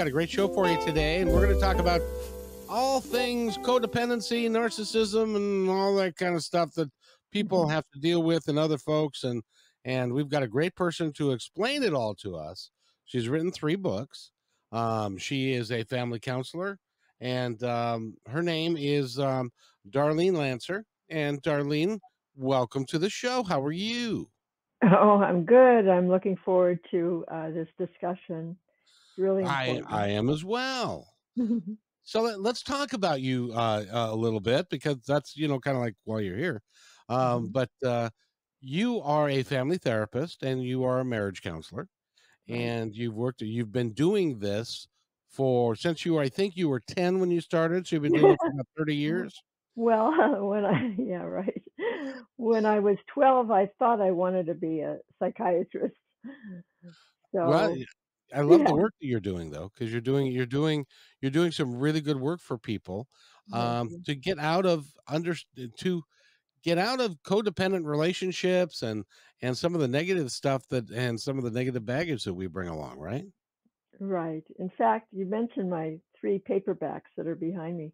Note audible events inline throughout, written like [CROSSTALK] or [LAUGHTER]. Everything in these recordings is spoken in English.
got a great show for you today, and we're going to talk about all things codependency, narcissism, and all that kind of stuff that people Mhm. have to deal with and other folks. And and we've got a great person to explain it all to us. She's written three books. Um, she is a family counselor, and um, her name is um, Darlene Lancer. And Darlene, welcome to the show. How are you? Oh, I'm good. I'm looking forward to uh, this discussion. Really I I am as well. [LAUGHS] So let, let's talk about you uh, a little bit because that's you know kind of like why you're here. Um, Mhm. but uh, you are a family therapist and you are a marriage counselor, and you've worked. You've been doing this for since you were. I think you were ten when you started. So you've been doing it for about thirty [LAUGHS] years. Well, [LAUGHS] when I yeah, right. When I was 12, I thought I wanted to be a psychiatrist. So, y- I love the work that you're doing though, because you're doing you're doing you're doing some really good work for people um, to get out of under to get out of codependent relationships and and some of the negative stuff that and some of the negative baggage that we bring along, right? Right. In fact, you mentioned my three paperbacks that are behind me,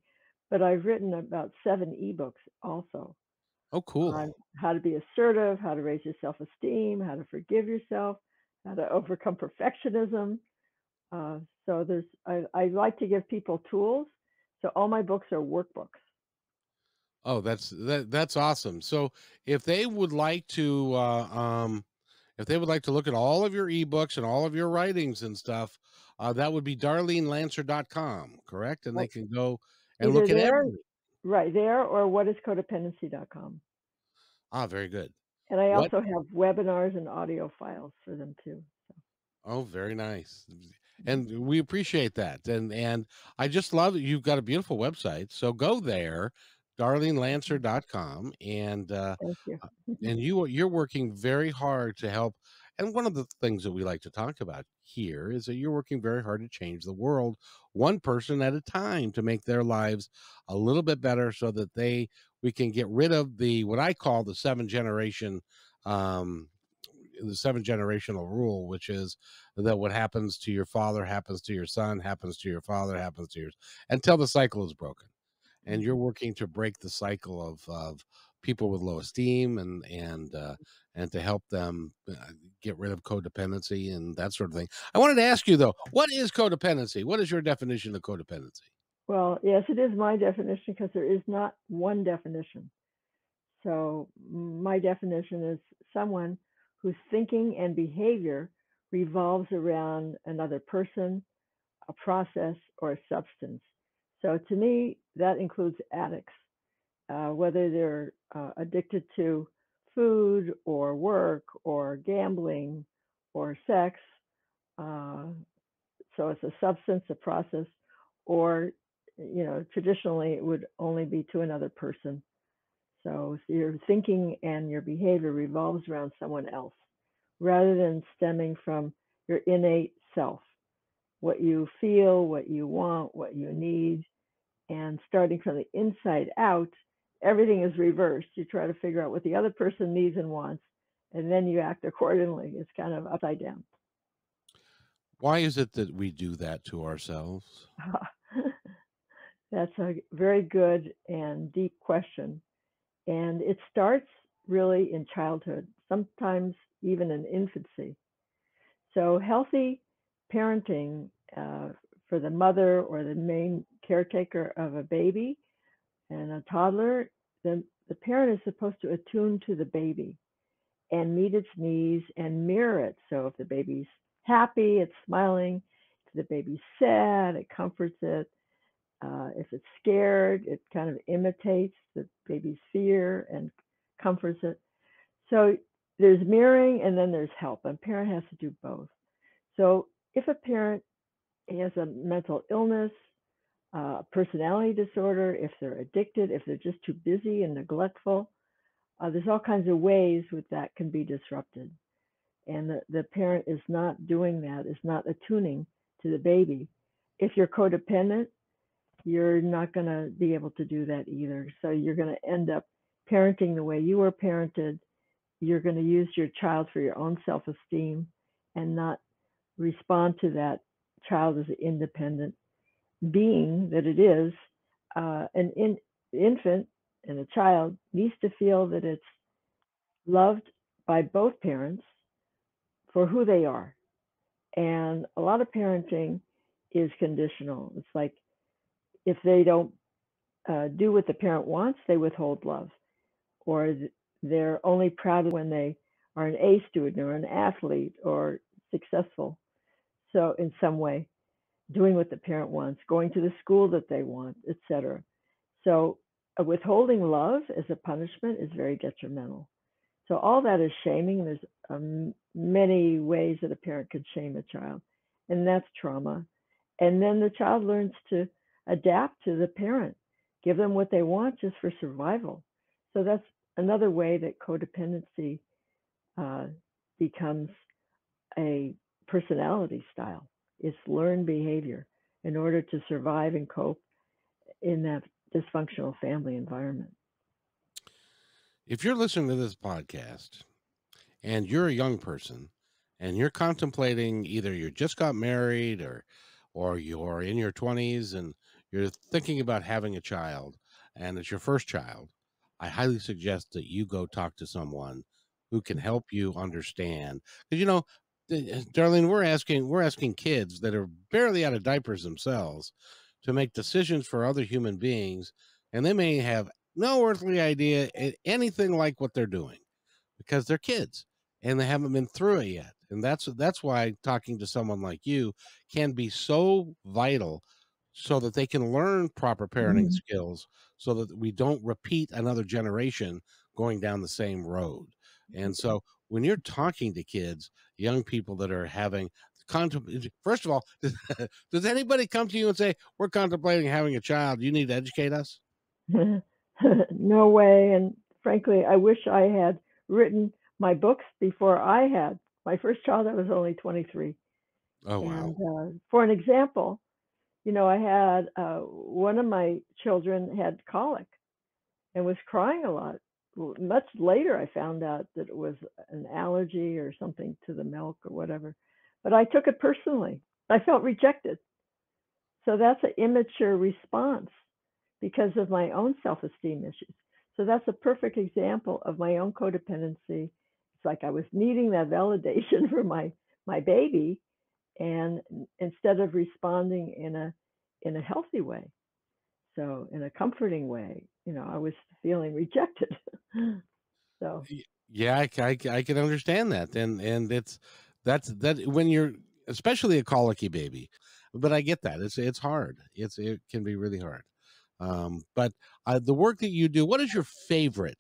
but I've written about seven ebooks also Oh, on cool. how to be assertive, how to raise your self-esteem, how to forgive yourself, how to overcome perfectionism, Uh, so there's I, I like to give people tools. So all my books are workbooks. Oh, that's that that's awesome. So if they would like to uh, um if they would like to look at all of your ebooks and all of your writings and stuff, uh, that would be darlenelancer.com, correct? And they can go and Either look at there, every right there, or whatiscodependency.com. ah, very good. And I What also have webinars and audio files for them too. Oh, very nice. Mhm. And we appreciate that. And and I just love that you've got a beautiful website. So go there, Mhm. darlenelancer.com and uh Thank you. uh, [LAUGHS] and you you're working very hard to help. And one of the things that we like to talk about here is that you're working very hard to change the world one person at a time to make their lives a little bit better so that they we can get rid of the what I call the seven generation um the seven generational rule, which is that what happens to your father happens to your son, happens to your father, happens to yours until the cycle is broken. And you're Mhm. working to break the cycle of of people with low esteem and and uh, and to help them uh, get rid of codependency and that sort of thing. I wanted to ask you though, what is codependency? What is your definition of codependency? Well, yes, it is my definition because there is not one definition. So my definition is someone whose thinking and behavior revolves around another person, a process, or a substance. So to me, that includes addicts, uh, whether they're uh, addicted to food or work or gambling or sex. Uh, so it's a substance, a process, or you know, traditionally it would only be to another person. So your thinking and your behavior revolves around someone else rather than stemming from your innate self, what you feel, what you want, what you need, and starting from the inside out, everything is reversed. You try to figure out what the other person needs and wants, and then you act accordingly. It's kind of upside down. Why is it that we do that to ourselves? [LAUGHS] That's a very good and deep question. And it starts really in childhood, sometimes even in infancy. So, healthy parenting uh, for the mother or the main caretaker of a baby and a toddler, the, the parent is supposed to attune to the baby and meet its needs and mirror it. So, if the baby's happy, it's smiling. If the baby's sad, it comforts it. Uh, if it's scared, it kind of imitates the baby's fear and comforts it. So there's mirroring and then there's help. and parent has to do both. So if a parent has a mental illness, uh, personality disorder, if they're addicted, if they're just too busy and neglectful, uh, there's all kinds of ways with that can be disrupted. And the, the parent is not doing that, is not attuning to the baby. If you're codependent, you're not going to be able to do that either. So you're going to end up parenting the way you were parented. You're going to use your child for your own self esteem and not respond to that child as an independent being that it is, uh, an in, infant and a child needs to feel that it's loved by both parents for who they are. And a lot of parenting is conditional. It's like if they don't uh, do what the parent wants, they withhold love, or they're only proud when they are an A student or an athlete or successful. So in some way, doing what the parent wants, going to the school that they want, etc. So withholding love as a punishment is very detrimental. So all that is shaming. There's um, many ways that a parent could shame a child, and that's trauma. And then the child learns to adapt to the parent, give them what they want just for survival. So that's another way that codependency uh, becomes a personality style. It's learned behavior in order to survive and cope in that dysfunctional family environment. If you're listening to this podcast and you're a young person and you're contemplating either you just got married or or you're in your 20s and you're thinking about having a child and it's your first child, I highly suggest that you go talk to someone who can help you understand. Because you know, uh, Darlene, we're asking we're asking kids that are barely out of diapers themselves to make decisions for other human beings, and they may have no earthly idea anything like what they're doing because they're kids and they haven't been through it yet. And that's that's why talking to someone like you can be so vital so that they can learn proper parenting mm. skills so that we don't repeat another generation going down the same road. And mm-hmm. so when you're talking to kids, young people that are having first of all, [LAUGHS] does anybody come to you and say, We're contemplating having a child, you need to educate us? [LAUGHS] no way. And frankly, I wish I had written my books before I had my first child. I was only 23. Oh, wow. And uh, for an example, you know, I had uh, one of my children had colic and was crying a lot. Much later, I found out that it was an allergy or something to the milk or whatever. But I took it personally. I felt rejected. So that's an immature response because of my own self esteem issues. So that's a perfect example of my own codependency. It's like I was needing that validation [LAUGHS] for my my baby and instead of responding in a in a healthy way so in a comforting way you know i was feeling [LAUGHS] rejected so yeah I, I, I can understand that and and it's that's that when you're especially a colicky baby but i get that it's it's hard it's it can be really hard um, but uh, the work that you do, what is your favorite,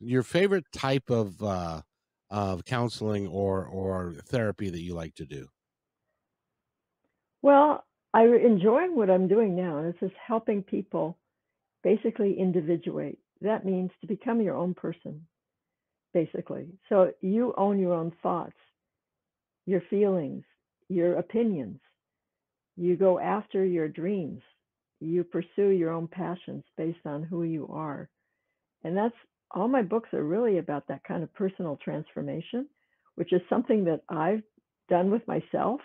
your favorite type of uh, of counseling or or therapy that you like to do? Well, I enjoy what I'm doing now, it's just helping people basically individuate. That means to become your own person, basically. So you own your own thoughts, your feelings, your opinions. You go after your dreams you pursue your own passions based on who you are. And that's all my books are really about that kind of personal transformation, which is something that I've done with myself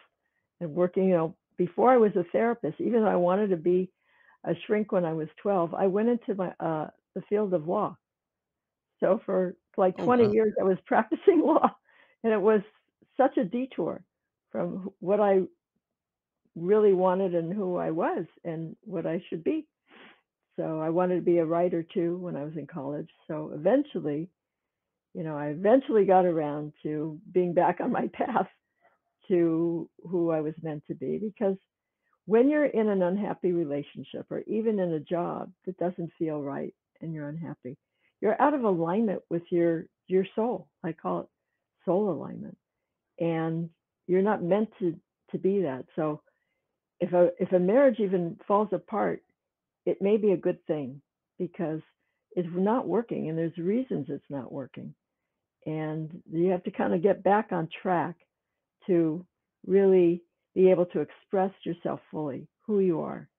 and working, you know, before I was a therapist, even though I wanted to be a shrink when I was 12, I went into my uh, the field of law. So for like 20 oh, wow. years, I was [LAUGHS] practicing law, and it was such a detour from what I really wanted and who I was and what I should be. So I wanted to be a writer too when I was in college. So eventually, you know, I eventually got around to being back on my [LAUGHS] path to who I was meant to be because when you're in an unhappy relationship or even in a job that doesn't feel right and you're unhappy, you're out of alignment with your your soul. I call it soul alignment. And you're not meant to to be that. So if a if a marriage even falls apart, it may be a good thing because it's not working and there's reasons it's not working. And you have to kind of get back on track to really be able to express yourself fully, who you are.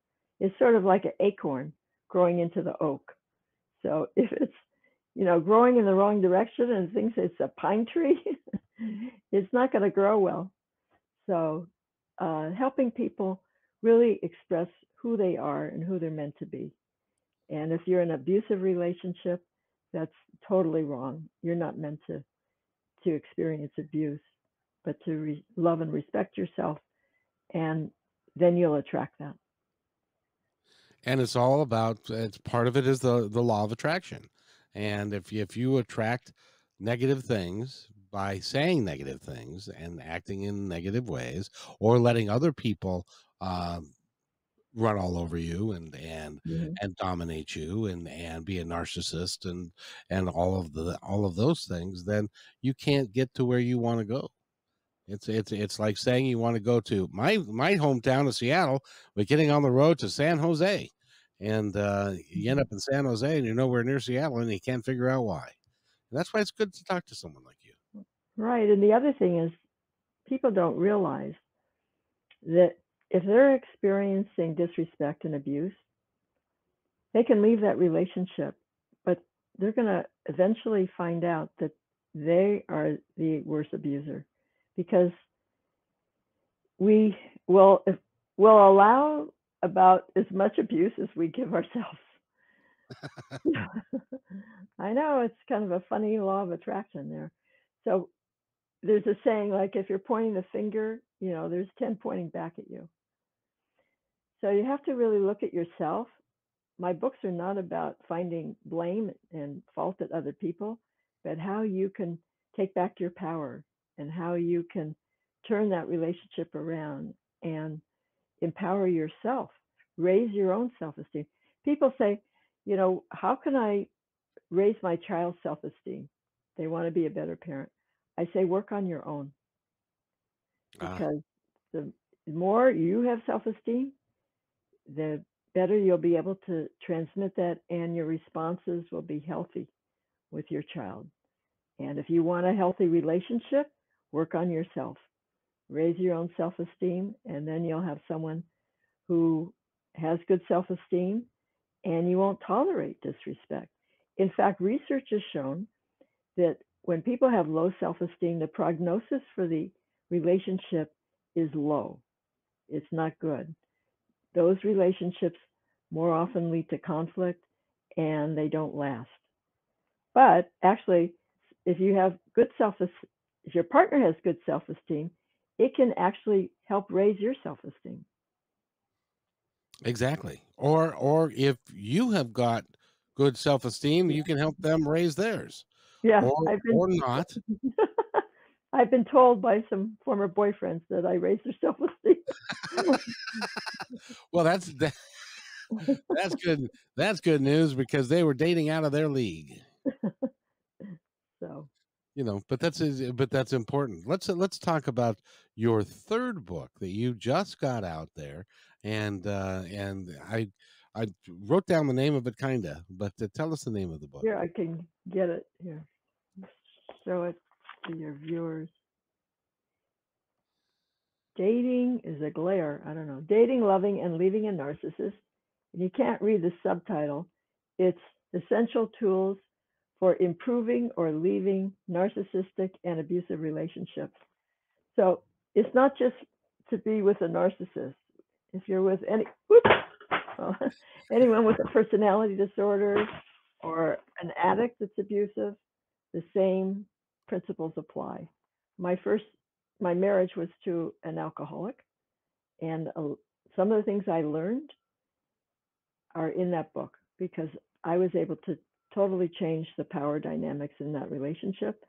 It's sort of like an acorn growing into the oak. So [LAUGHS] if it's, you know, growing in the wrong direction and thinks it's a pine tree, [LAUGHS] it's not going to grow well. So uh, helping people really express who they are and who they're meant to be. And if you're in an abusive relationship, that's totally wrong. You're not meant to to experience abuse, but to re- love and respect yourself, and then you'll attract that. and it's all about it's part of it is the the law of attraction and if you, if you attract negative things by saying negative things and acting in negative ways or letting other people um, run all over you and and Mhm. and dominate you and and be a narcissist and and all of the all of those things then you can't get to where you want to go it's it's it's like saying you want to go to my my hometown of Seattle, but getting on the road to San Jose, and uh, you end Mhm. up in San Jose, and you're nowhere near Seattle, and you can't figure out why. And that's why it's good to talk to someone like you. Right. And the other thing is, people don't realize that if they're experiencing disrespect and abuse, they can leave that relationship, but they're going to eventually find out that they are the worst abuser because we will will allow about as much abuse as we give ourselves. [LAUGHS] I know it's kind of a funny law of attraction there. So there's a saying like if you're pointing the finger, you know, there's 10 pointing back at you. So you have to really look at yourself. My books are not about finding blame and fault at other people, but how you can take back your power and how you can turn that relationship around and empower yourself, raise your own self esteem. People say, you know, how can I raise my child's self esteem? They want to be a better parent. I say, work on your own Ah, because the more you have self esteem, the better you'll be able to transmit that, and your responses will be healthy with your child. And if you want a healthy relationship, work on yourself, raise your own self esteem, and then you'll have someone who has good self esteem and you won't tolerate disrespect. In fact, research has shown that when people have low self esteem, the prognosis for the relationship is low. It's not good. Those relationships more often lead to conflict and they don't last. But actually, if you have good self if your partner has good self esteem, it can actually help raise your self esteem. exactly. Or or if you have got good self esteem, you can help them raise theirs. Yeah, Or I've been or not. [LAUGHS] I've been told by some former boyfriends that I raised their self esteem. [LAUGHS] Well, that's [LAUGHS] that, that's good. That's good news because they were dating out of their league. You know but that's but that's important let's let's talk about your third book that you just got out there and uh and i i wrote down the name of it kinda but uh, tell us the name of the book here I can get it here. Show it to your viewers. Dating is a glare. I don't know. Dating, loving, and leaving a narcissist. And you can't read the subtitle. It's essential tools for improving or leaving narcissistic and abusive relationships. So it's not just to be with a narcissist. If you're with any whoops, well, [LAUGHS] anyone with a personality disorder or an addict that's abusive, the same principles apply. My first, my marriage was to an alcoholic, and uh, some of the things I learned are in that book because I was able to totally changed the power dynamics in that relationship.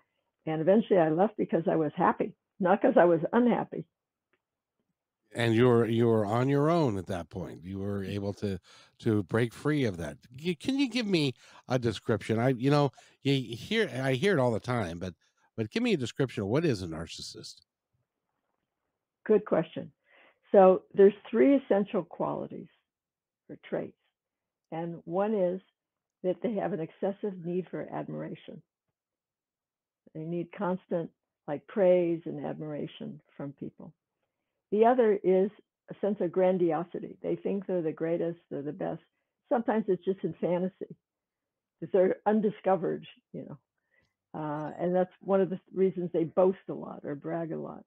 And eventually I left because I was happy, not because I was unhappy. and you were you were on your own at that point you were able to to break free of that can you give me a description i you know you hear i hear it all the time but but give me a description of what is a narcissist Good question. So there's three essential qualities or traits. And one is that they have an excessive need for admiration. They need constant like praise and admiration from people. The other is a sense of grandiosity. They think they're the greatest, they're the best. Sometimes it's just in fantasy that they're undiscovered, you know. Uh, and that's one of the reasons they boast a lot or brag a lot.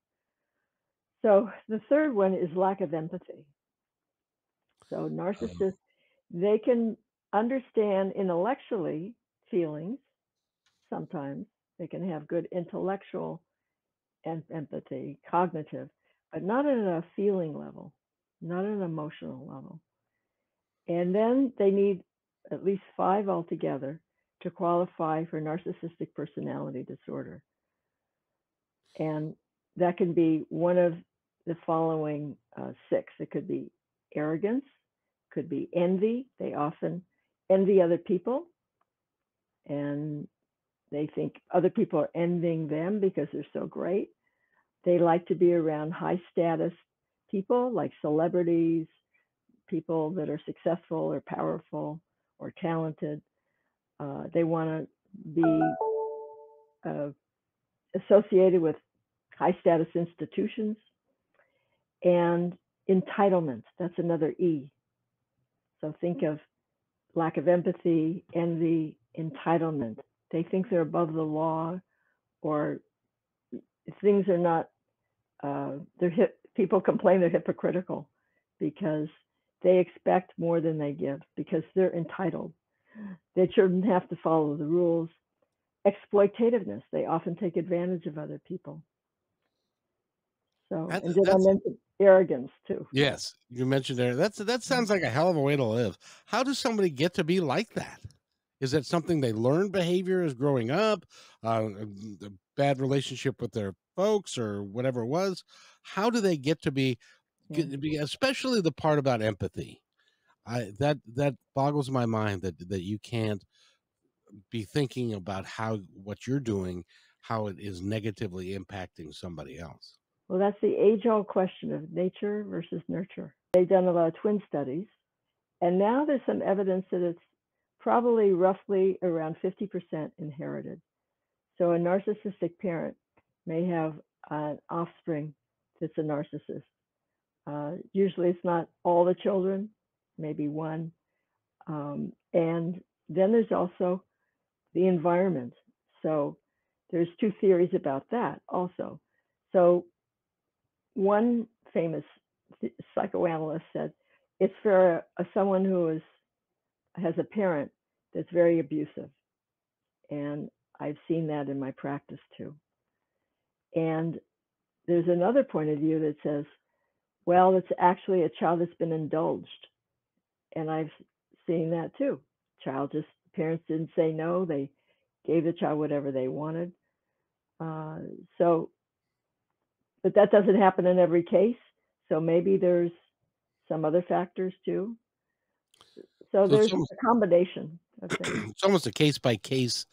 So the third one is lack of empathy. So Um, narcissists, they can understand intellectually feelings sometimes. They can have good intellectual em- empathy, cognitive, but not at a feeling level, not an emotional level. And then they need at least five altogether to qualify for narcissistic personality disorder. And that can be one of the following uh, six. It could be arrogance, could be envy. They often envy other people and they think other people are envying them because they're so great. They like to be around high status people like celebrities, people that are successful or powerful or talented. Uh, they want to be uh, associated with high status institutions and entitlement. That's another E. So think of lack of empathy, envy, entitlement. They think they're above the law or things are not, uh, they're hip, people complain they're hypocritical because they expect more than they give because they're entitled. They shouldn't have to follow the rules. Exploitativeness, they often take advantage of other people. So, and did I mention arrogance too? yes. You mentioned there. That's that sounds like a hell of a way to live. How does somebody get to be like that? Is that something they learned behavior as growing up? Uh, a bad relationship with their folks or whatever it was? How do they get to be, get to be especially the part about empathy? I that that boggles my mind that that you can't be thinking about how what you're doing, how it is negatively impacting somebody else. Well, that's the age old question of nature versus nurture. They've done a lot of twin studies, and now there's some evidence that it's probably roughly around 50% inherited. So a narcissistic parent may have an offspring that's a narcissist. Uh, usually it's not all the children, maybe one. Um, and then there's also the environment. So there's two theories about that also. So one famous psychoanalyst said it's for a, someone who is has a parent that's very abusive. And i've seen that in my practice too. And there's another point of view that says well it's actually a child that's been indulged. And i've seen that too. Child just parents didn't say no they gave the child whatever they wanted. Uh, so but that doesn't happen in every case. So maybe there's some other factors too. So, So there's [CLEARS THROAT] almost a combination it's almost a case by case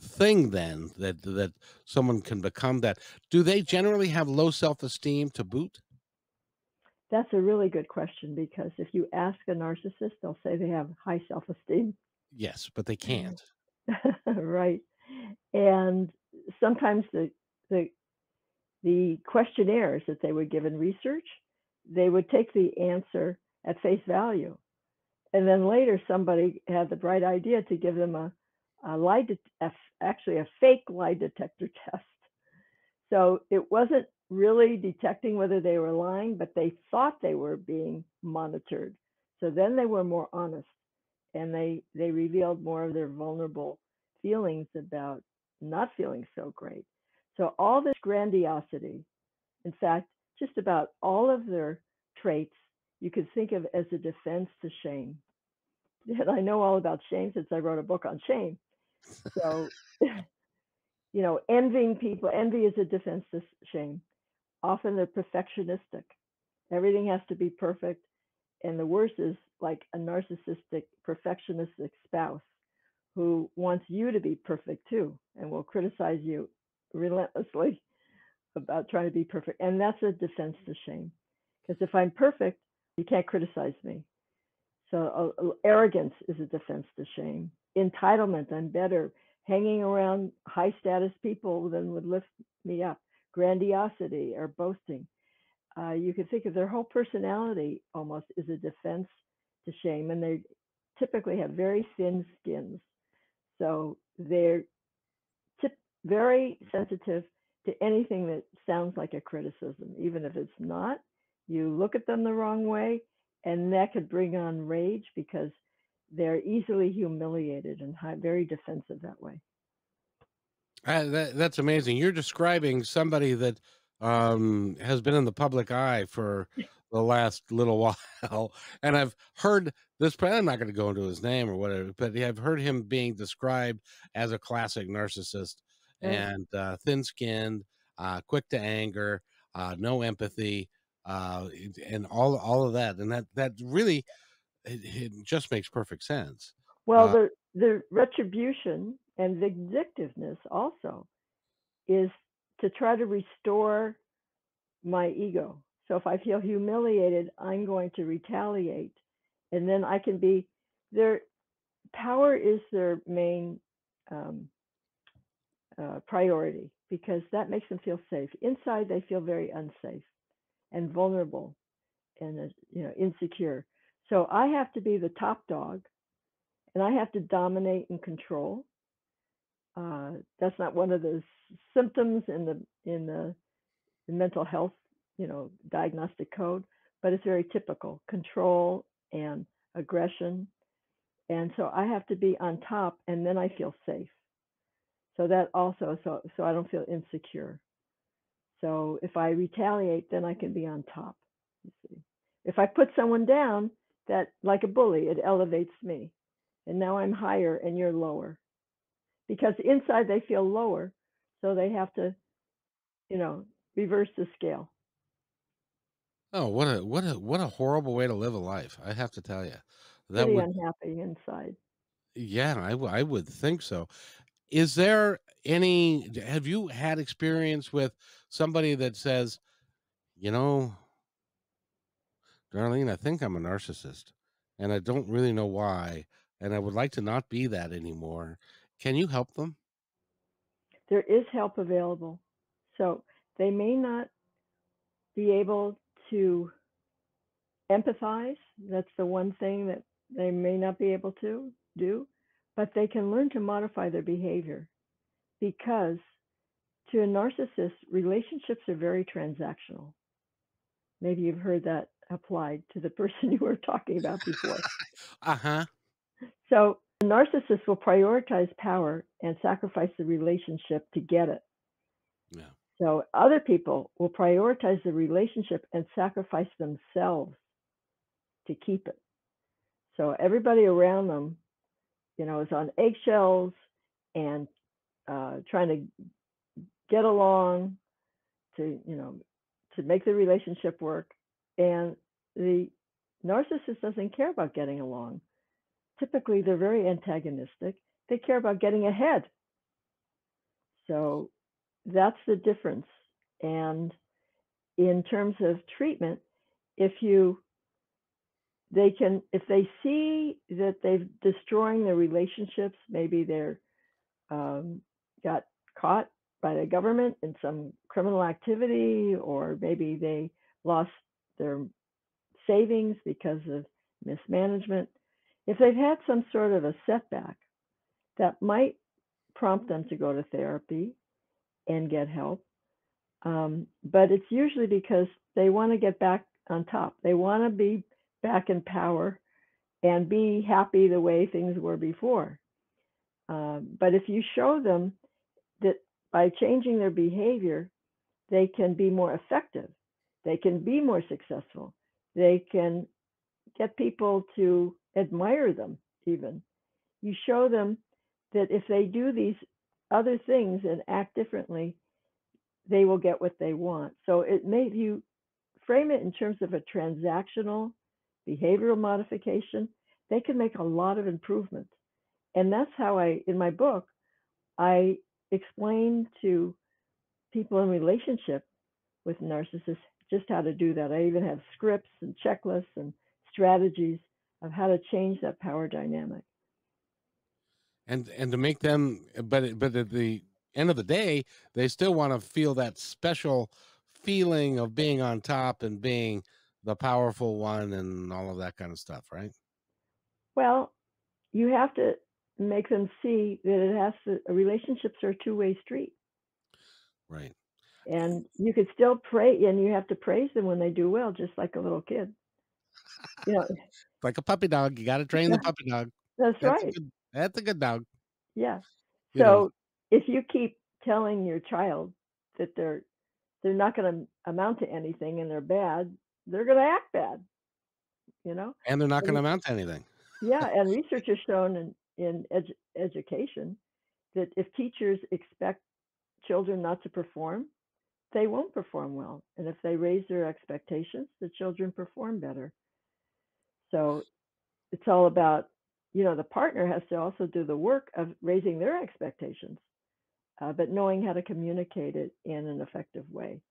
thing then that that someone can become that. Do they generally have low self-esteem to boot? That's a really good question because if you ask a narcissist, they'll say they have high self esteem. Yes, but they can't. [LAUGHS] right. And sometimes the, the the questionnaires that they would give in research, they would take the answer at face value. And then later, somebody had the bright idea to give them a, a lie, de- a, actually a fake lie detector [LAUGHS] test. So it wasn't really detecting whether they were lying, but they thought they were being monitored. So then they were more honest and they, they revealed more of their vulnerable feelings about not feeling so great. So all this grandiosity, in fact, just about all of their traits, you could think of as a defense to shame. And I know all about shame since I wrote a book on shame. So, [LAUGHS] you know, envying people, envy is a defense to shame. Often they're perfectionistic. Everything has to be perfect. And the worst is like a narcissistic, perfectionistic spouse who wants you to be perfect too and will criticize you relentlessly about trying to be perfect. And that's a defense to shame. Because if I'm perfect, you can't criticize me. So uh, arrogance is a defense to shame. Entitlement, I'm better. Hanging around high status people then would lift me up. Grandiosity or boasting. Uh, you can think of their whole personality almost is a defense to shame. And they typically have very thin skins. So they're very sensitive to anything that sounds like a criticism, even if it's not. You look at them the wrong way, and that could bring on rage because they're easily humiliated and high, very defensive that way. Uh, that, that's amazing. You're describing somebody that um, has been in the public eye for the last little [LAUGHS] while, and I've heard this. I'm not going to go into his name or whatever, but I've heard him being described as a classic narcissist and uh, thin-skinned, uh, quick to anger, uh, no empathy, uh, and all all of that, and that that really it, it just makes perfect sense. Well, Uh, the the retribution and vindictiveness also is to try to restore my ego. So if I feel humiliated, I'm going to retaliate, and then I can be their power is their main um, uh, priority because that makes them feel safe. Inside, they feel very unsafe and vulnerable and uh, you know insecure. So I have to be the top dog, and I have to dominate and control. Uh, that's not one of the symptoms in the in the, the mental health you know diagnostic code, but it's very typical control and aggression. And so I have to be on top, and then I feel safe. So that also so so I don't feel insecure. So if I retaliate, then I can be on top. You see, if I put someone down, that like a bully, it elevates me, and now I'm higher and you're lower because inside they feel lower, so they have to, you know, reverse the scale. oh, what a what a what a horrible way to live a life. I have to tell you, that Pretty would unhappy inside. yeah, I w- I would think so. Is there any? Have you had experience with somebody that says, you know, Darlene, I think I'm a narcissist, and I don't really know why, and I would like to not be that anymore. Can you help them? There is help available, so they may not be able to empathize. That's the one thing that they may not be able to do, but they can learn to modify their behavior because to a narcissist, relationships are very transactional. Maybe you've heard that applied to the [LAUGHS] person you were talking about before. [LAUGHS] Uh huh. So, a narcissist will prioritize power and sacrifice the relationship to get it. Yeah. So, other people will prioritize the relationship and sacrifice themselves to keep it. So, everybody around them, you know, is on eggshells and uh, trying to get along to, you know, to make the relationship work. And the narcissist doesn't care about getting along. Typically, they're very antagonistic. They care about getting ahead. So that's the difference. And in terms of treatment, if you they can if they see that they've destroying their relationships, maybe they're um, got caught by the government in some criminal activity, or maybe they lost their savings because of mismanagement. If they've had some sort of a setback, that might prompt them to go to therapy and get help. Um, but it's usually because they want to get back on top. They want to be back in power and be happy the way things were before. Um, but if you show them that by changing their behavior, they can be more effective, they can be more successful, they can get people to admire them, even. You show them that if they do these other things and act differently, they will get what they want. So it made you frame it in terms of a transactional behavioral modification, they can make a lot of improvements. And that's how I, in my book, I explain to people in relationship with narcissists just how to do that. I even have scripts and checklists and strategies of how to change that power dynamic. And and to make them, but but at the end of the day, they still want to feel that special feeling of being on top and being the powerful one and all of that kind of stuff, right? Well, you have to make them see that it has to, uh, relationships are a two way street. Right. And you could still pray and you have to praise them when they do well, just like a little kid. You know eh Like a puppy dog, you gotta train the puppy dog. that's That's a right. good that's a good dog, Yeah. you know? So, if you keep telling your child that they're they're not gonna amount to anything and they're bad, they're gonna act bad, you know? And they're not gonna amount to anything. yeah, and research has shown in in edu education that if teachers expect children not to perform, they won't perform well, and if they raise their expectations, the children perform better. So, it's all about you know, the partner has to also do the work of raising their expectations, uh, but knowing how to communicate it in an effective way.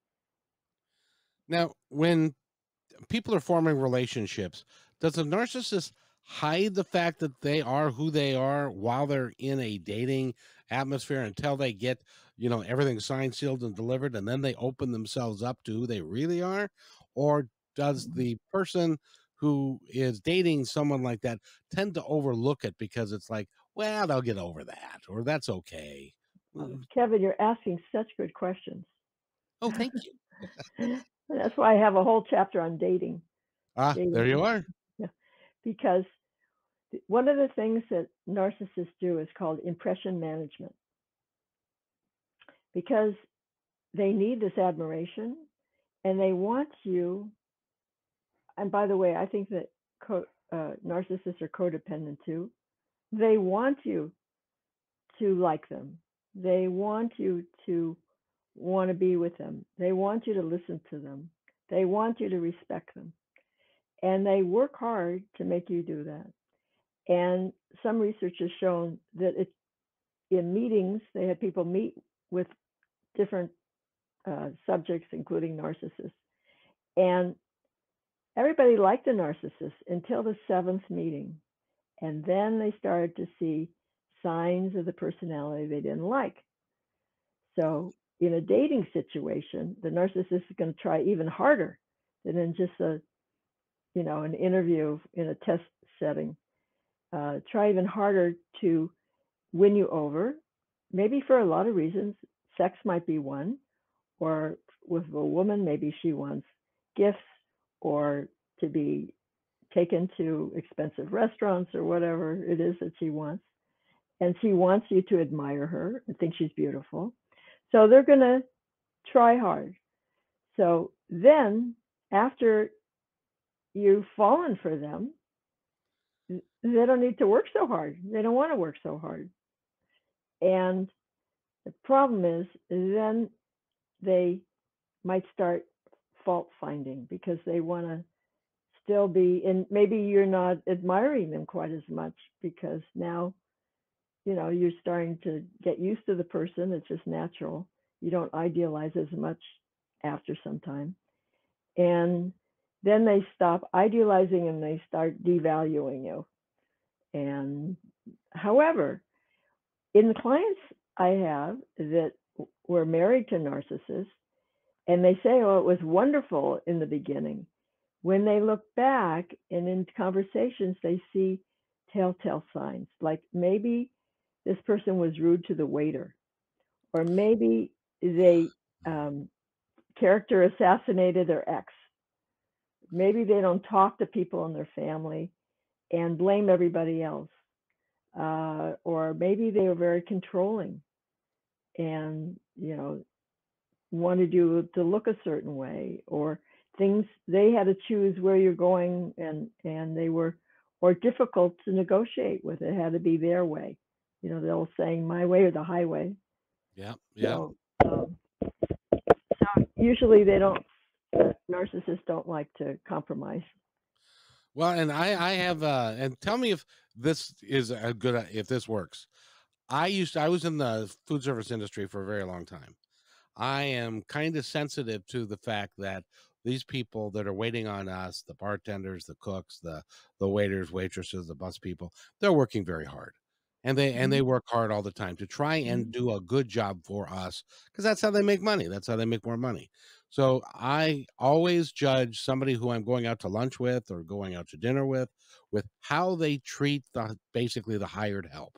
Now, when people are forming relationships, does a narcissist hide the fact that they are who they are while they're in a dating atmosphere until they get, you know, everything signed, sealed, and delivered, and then they open themselves up to who they really are? Or does Mhm. the person who is dating someone like that tend to overlook it because it's like, well, they'll get over that, or that's okay? Uh, Mm, Kevin, you're asking such good questions. Oh, thank you. [LAUGHS] [LAUGHS] That's why I have a whole chapter on dating. Ah, there you are. Because one of the things that narcissists do is called impression management because they need this admiration and they want you. And by the way, I think that co- uh, narcissists are codependent too. They want you to like them. They want you to want to be with them. They want you to listen to them. They want you to respect them. And they work hard to make you do that. And some research has shown that it, in meetings, they had people meet with different uh, subjects, including narcissists. And everybody liked the narcissist until the seventh meeting. And then they started to see signs of the personality they didn't like. So, in a dating situation, the narcissist is going to try even harder than in just a, you know, an interview in a test setting. Uh, try even harder to win you over, maybe for a lot of reasons. Sex might be one, or with a woman, maybe she wants gifts or to be taken to expensive restaurants or whatever it is that she wants. And she wants you to admire her and think she's beautiful. So they're going to try hard. So then, after you've fallen for them, they don't need to work so hard. They don't want to work so hard. And the problem is, then they might start fault finding because they want to still be and maybe you're not admiring them quite as much because now you know you're starting to get used to the person it's just natural. You don't idealize as much after some time. And then they stop idealizing and they start devaluing you. And however in the clients i have that were married to narcissists and they say oh it was wonderful in the beginning. When they look back and in conversations they see telltale signs like maybe this person was rude to the waiter. Or maybe they um, character assassinated their ex. Maybe they don't talk to people in their family and blame everybody else. Uh, or maybe they were very controlling and you know wanted you to look a certain way or things they had to choose where you're going and and they were or difficult to negotiate with. It had to be their way you know the old saying my way or the highway Yeah, yeah. so um, so usually they don't uh, narcissists don't like to compromise Well, and I I have uh and tell me if this is a good if this works. I used I was in the food service industry for a very long time. I am kind of sensitive to the fact that these people that are waiting on us, the bartenders, the cooks, the the waiters, waitresses, the bus people, they're working very hard. And they and they Mhm, work hard all the time to try and mhm, do a good job for us because that's how they make money. That's how they make more money. So I always judge somebody who I'm going out to lunch with or going out to dinner with with how they treat the basically the hired help.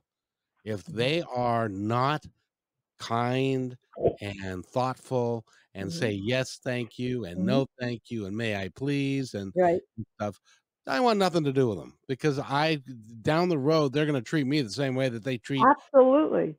If mhm, they are not kind and thoughtful and say yes, thank you, and no, thank you, and may I please and Right. stuff. I want nothing to do with them because I down the road, they're gonna treat me the same way that they treat Absolutely.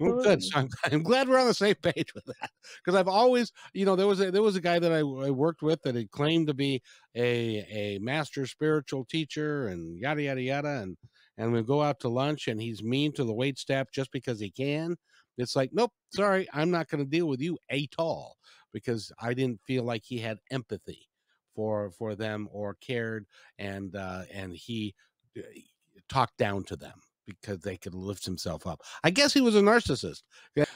well, good. So I'm [LAUGHS] I'm glad we're on the same page with that because I've always, you know, there was a there was a guy that I, I worked with that had claimed to be a a master spiritual teacher and yada yada yada, and and we go out to lunch and he's mean to the wait staff just because he can. It's like, nope, sorry, I'm not going to deal with you at all because I didn't feel like he had empathy for for them or cared, and uh, and he uh, talked down to them because they could lift himself up. I guess he was a narcissist.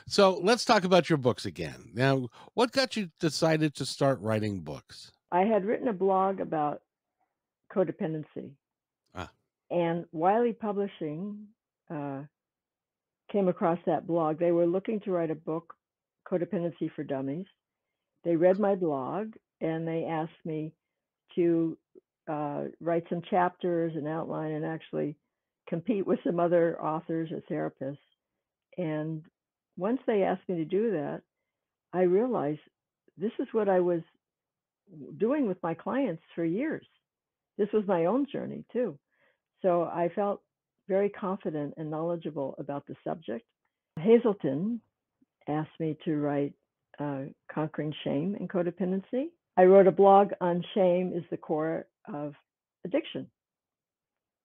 So let's talk about your books again. Now, what got you decided to start writing books? I had written a blog about codependency, Ah, and Wiley Publishing uh, came across that blog. They were looking to write a book, Codependency for Dummies. They read my blog and they asked me to uh, write some chapters and outline and actually compete with some other authors or therapists. And once they asked me to do that, I realized this is what I was doing with my clients for years. This was my own journey too. So I felt very confident and knowledgeable about the subject. Hazelden asked me to write uh, Conquering Shame and Codependency. I wrote a blog on shame is the core of addiction.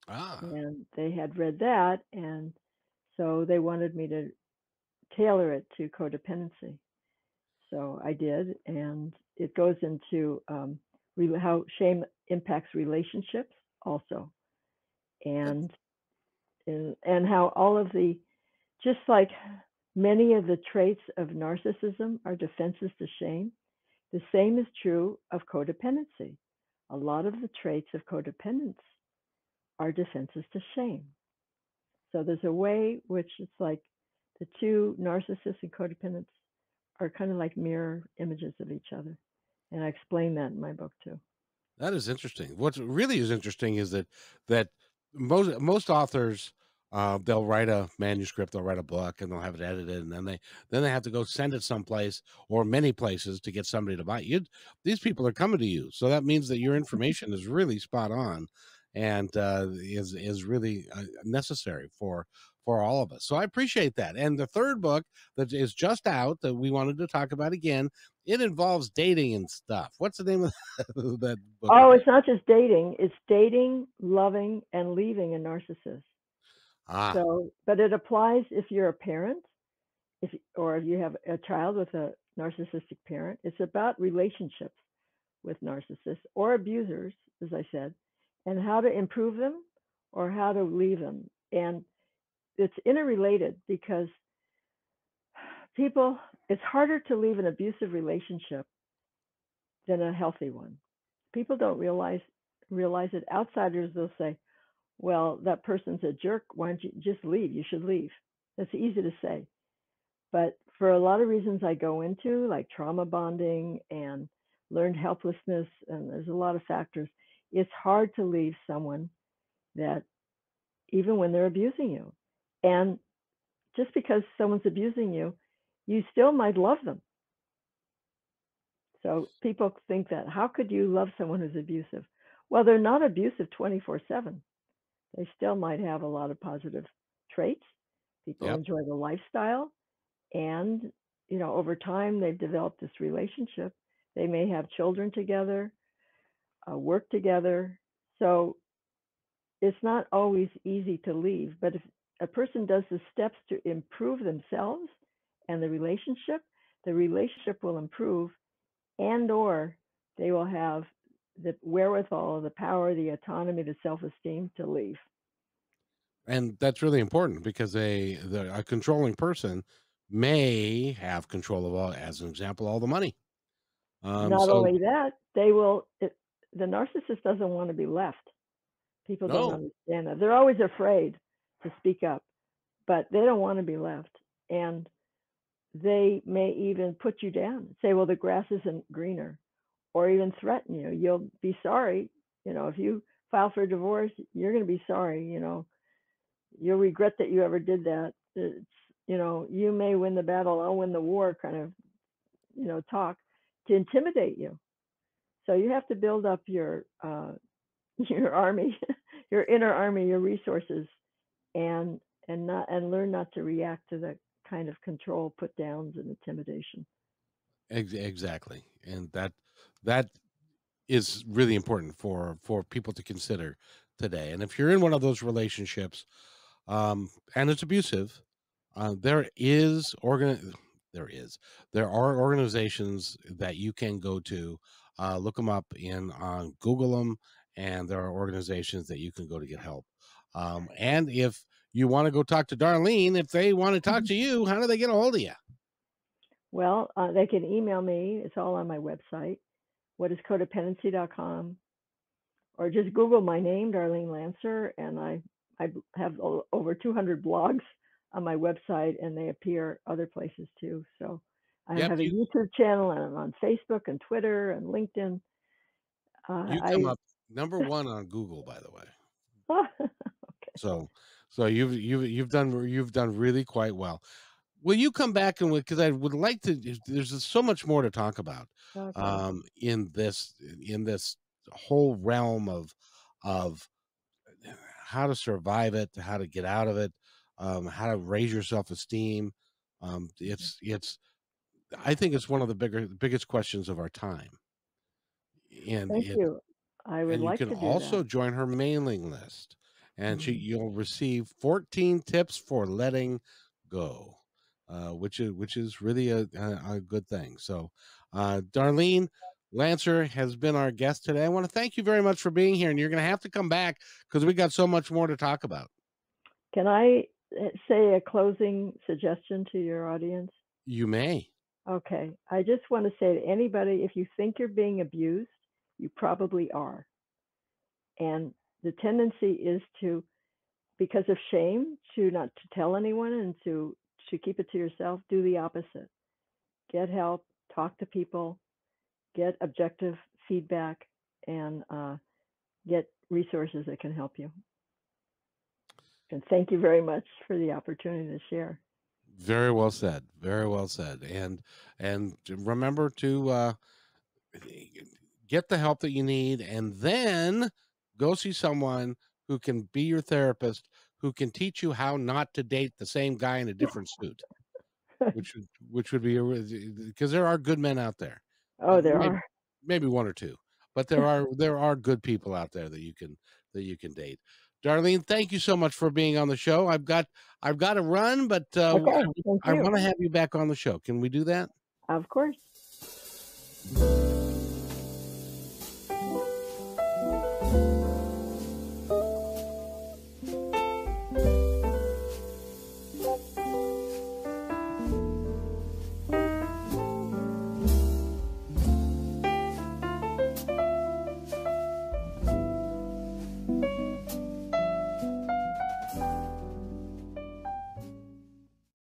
ah, And they had read that. And so they wanted me to tailor it to codependency. So I did. And it goes into um, how shame impacts relationships also. And, and and how all of the just like many of the traits of narcissism are defenses to shame the same is true of codependency. A lot of the traits of codependence are defenses to shame. So there's a way which it's like the two narcissists and codependents are kind of like mirror images of each other. And i explain that in my book too. That is interesting. What really is interesting is that that most most authors uh, they'll write a manuscript, they'll write a book, and they'll have it edited, and then they then they have to go send it someplace or many places to get somebody to buy it. You, these people are coming to you, so that means that your information is really spot on, and uh, is is really uh, necessary for for all of us. So I appreciate that. And the third book that is just out that we wanted to talk about again, it involves dating and stuff. What's the name of [LAUGHS] that book oh it's not just dating it's dating loving and leaving a narcissist Ah, So, but it applies if you're a parent, if or if you have a child with a narcissistic parent. It's about relationships with narcissists or abusers, as I said, and how to improve them or how to leave them. And it's interrelated because people, it's harder to leave an abusive relationship than a healthy one. People don't realize realize it. Outsiders will say, well, that person's a jerk. Why don't you just leave? You should leave. That's easy to say. But for a lot of reasons I go into, like trauma bonding and learned helplessness, and there's a lot of factors, it's hard to leave someone that, even when they're abusing you. And just because someone's abusing you, you still might love them. So people think that how could you love someone who's abusive? Well, they're not abusive 24 7 they still might have a lot of positive traits. People yep. enjoy the lifestyle, and you know, over time they've developed this relationship. They may have children together, uh, work together. So it's not always easy to leave. But if a person does the steps to improve themselves and the relationship, the relationship will improve, and or they will have the wherewithal, the power, the autonomy, the self-esteem to leave. And that's really important because a the, a controlling person may have control of all, as an example, all the money. Um, Not so only that, they will. It, the narcissist doesn't want to be left. People don't understand that. They're always afraid to speak up, but they don't want to be left. And they may even put you down, say, well, the grass isn't greener, or even threaten you. You'll be sorry. You know, if you file for divorce, you're going to be sorry. You know, you'll regret that you ever did that. It's, you know, you may win the battle, I'll win the war kind of, you know, talk to intimidate you. So you have to build up your uh, [LAUGHS] your army, your inner army, your resources, and and not and learn not to react to the kind of control, put downs, and intimidation. Ex- exactly, and that that is really important for for people to consider today. And if you're in one of those relationships, um, and it's abusive, uh, there is organ there is there are organizations that you can go to. Uh, look them up in on Google them, and there are organizations that you can go to get help. Um, and if you want to go talk to Darlene, if they want to talk Mhm. to you, how do they get a hold of you? Well, uh, they can email me. It's all on my website. What is codependency.com, or just Google my name, Darlene Lancer, and I I have over 200 blogs on my website, and they appear other places too. So I Yep, have a you YouTube channel, and I'm on Facebook and Twitter and LinkedIn. Uh, you I come up number one on Google, by the way. [LAUGHS] okay. So so you've you've you've done you've done really quite well. Will you come back and because I would like to? There's so much more to talk about Okay. um, in this in this whole realm of of how to survive it, how to get out of it, um, how to raise your self esteem. Um, it's it's I think it's one of the bigger biggest questions of our time, and Thank it you. I would and you like can to also that. join her mailing list, and she Mhm. you'll receive 14 tips for letting go, uh, which is which is really a, a, a good thing. So, uh, Darlene Lancer has been our guest today. I want to thank you very much for being here, and you're going to have to come back because we got so much more to talk about. Can I uh, say a closing suggestion to your audience? You may. Okay. I just want to say to anybody if you think you're being abused, you probably are. And the tendency is to, because of shame, to not to tell anyone and to to keep it to yourself. Do the opposite. Get help. Talk to people. Get objective feedback, and uh, get resources that can help you. And thank you very much for the opportunity to share. Very well said. Very well said. And and remember to uh, get the help that you need, and then go see someone who can be your therapist, who can teach you how not to date the same guy in a different suit, [LAUGHS] which would which would be because there are good men out there. Oh, there maybe, are. maybe one or two, but there [LAUGHS] are there are good people out there that you can that you can date. Darlene, thank you so much for being on the show. I've got I've got to run, but uh, Okay. I, I want to have you back on the show. Can we do that? Of course.